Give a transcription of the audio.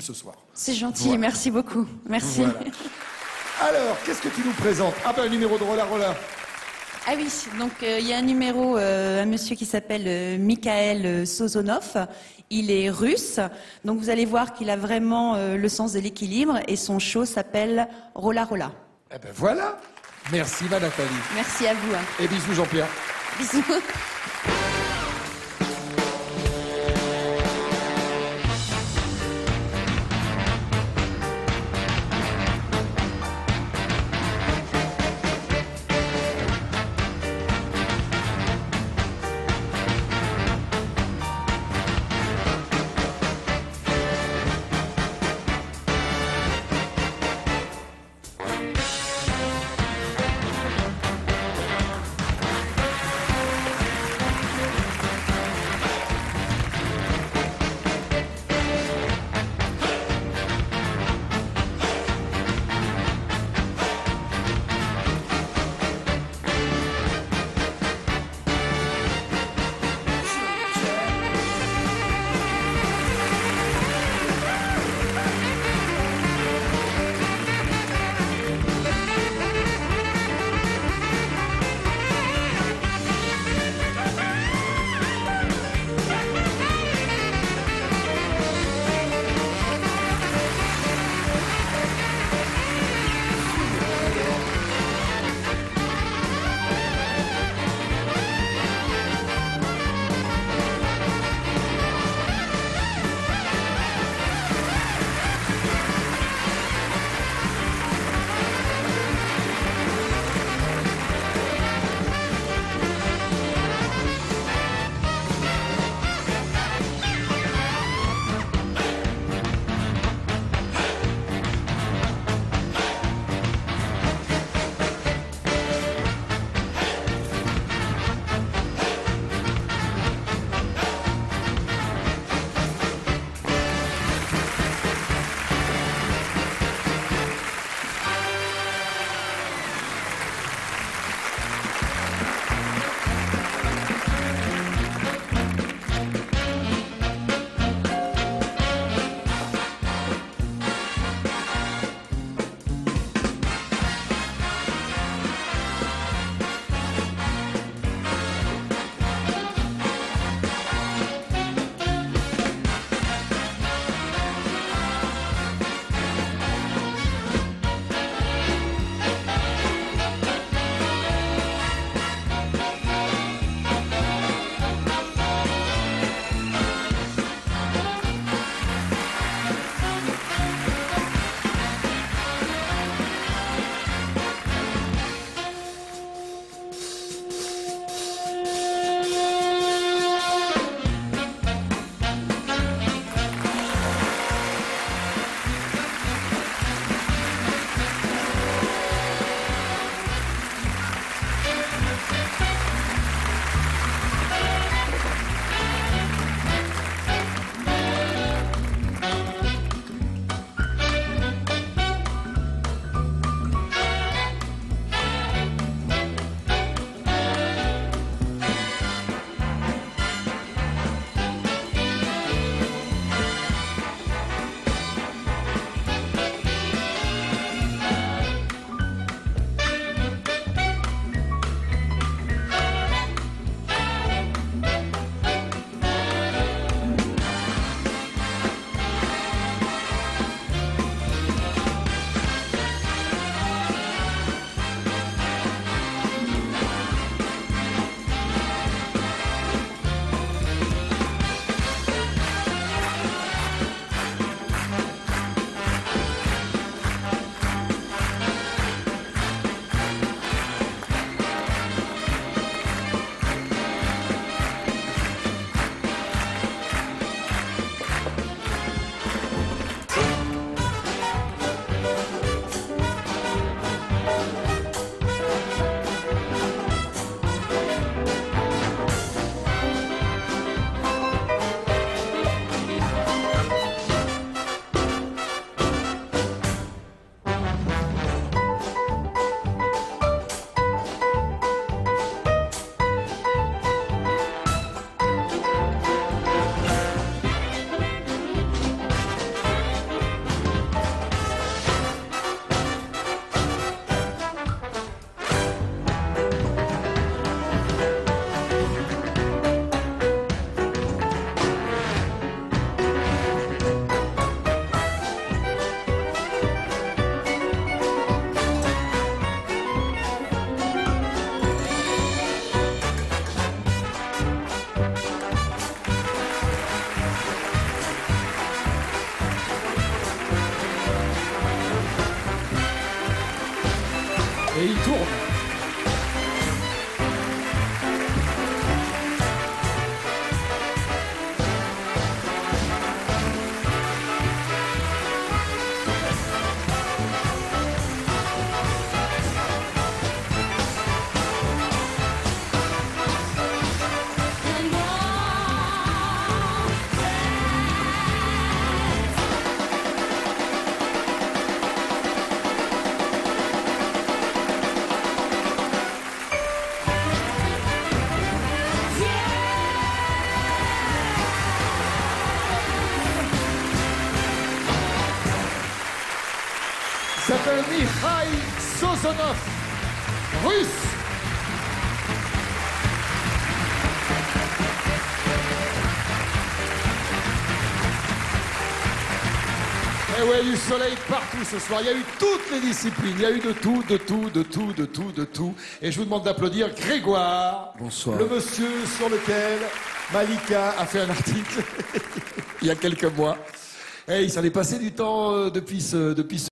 ce soir. C'est gentil, Voilà. merci beaucoup. Merci. Voilà. Alors, qu'est-ce que tu nous présentes Ah ben, un numéro de Rolla Rolla. Ah oui, donc euh, il y a un numéro, euh, un monsieur qui s'appelle euh, Mikhail euh, Sozonov. Il est russe, donc vous allez voir qu'il a vraiment le sens de l'équilibre et son show s'appelle Rolla Rolla. Eh ben voilà. Merci, ma Nathalie. Merci à vous. hein. Et bisous, Jean-Pierre. Bisous. Et il tourne. S'appelle Mikhail Sozonov, russe. Et ouais, du soleil partout ce soir. Il y a eu toutes les disciplines. Il y a eu de tout, de tout, de tout, de tout, de tout. Et je vous demande d'applaudir Grégoire. Bonsoir. Le monsieur sur lequel Malika a fait un article il y a quelques mois. Et il s'en est passé du temps euh, depuis ce, depuis ce